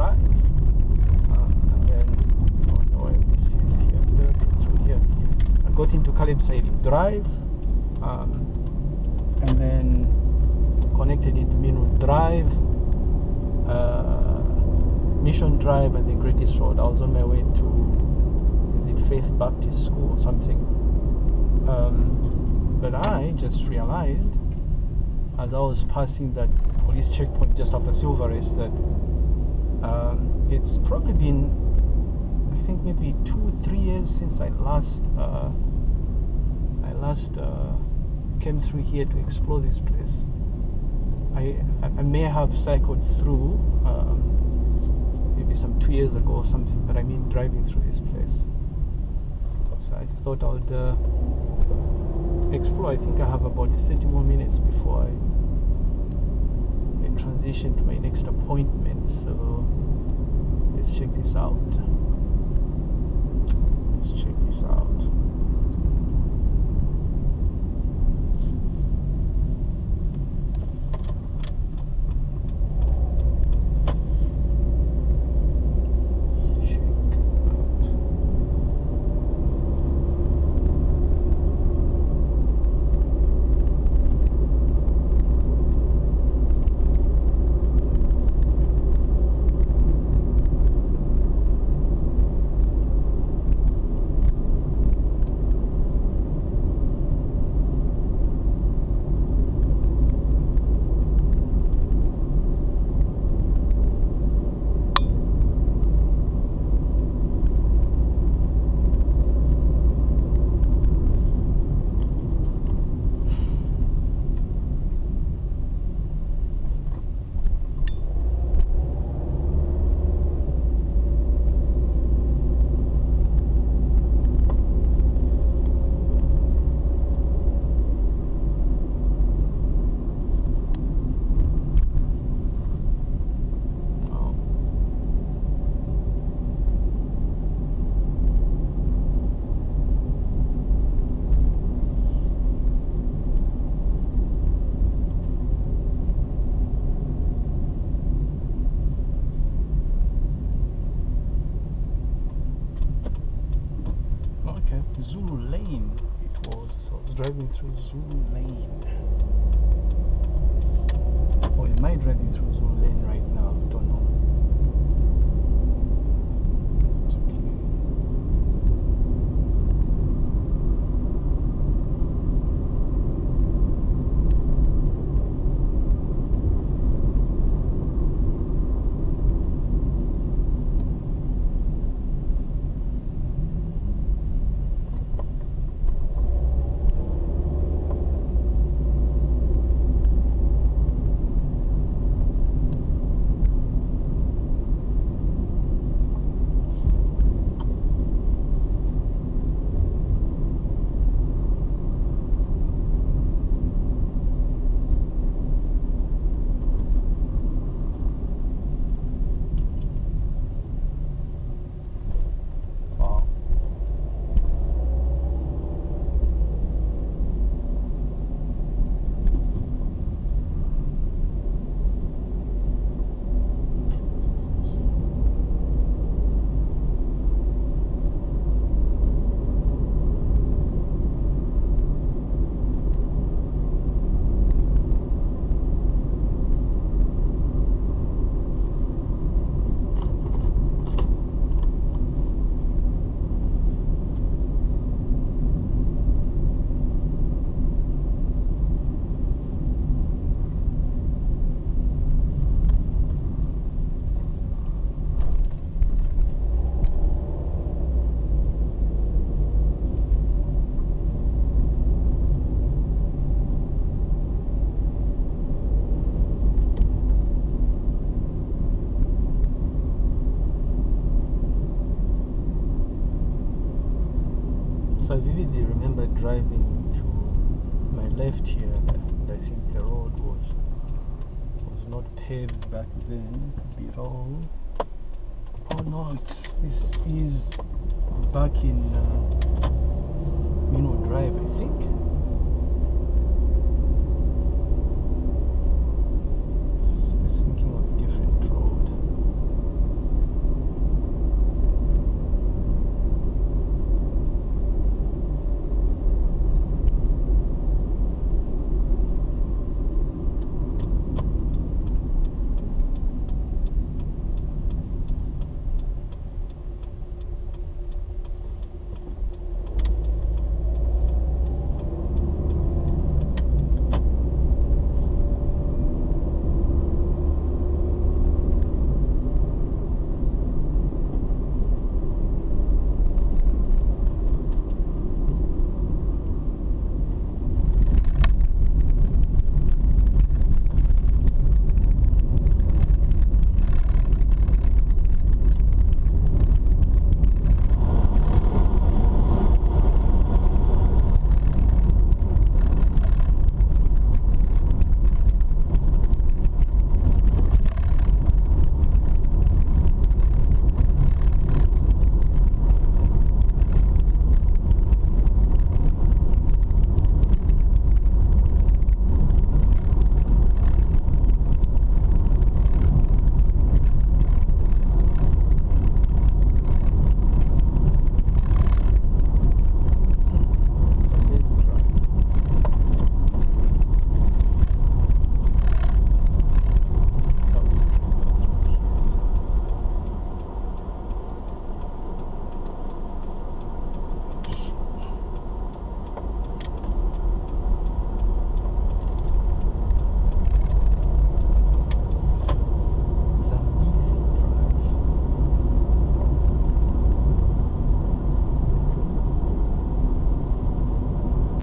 right. Uh, and then, oh no, this is here. Through here. I got into Kalimsaili Drive, um, and then connected into Meanwood Drive, uh, Mission Drive, and the Great East Road. I was on my way to, is it Faith Baptist School or something? Um, but I just realized as I was passing that police checkpoint just after Silver that um, it's probably been, I think maybe two, three years since I last, uh, I last uh, came through here to explore this place. I, I may have cycled through um, maybe some two years ago or something, but I mean driving through this place. So I thought I would uh, explore. I think I have about 30 more minutes before I, I transition to my next appointment. So let's check this out. Let's check this out. Let's check out. Oh. Okay, Zulu Lane it was. So I was driving through Zulu Lane. Or am I driving through Zulu Lane right now? I vividly remember driving to my left here, and I think the road was was not paved back then. Be wrong. Oh no, it's, this is back in uh, Meanwood Drive, I think.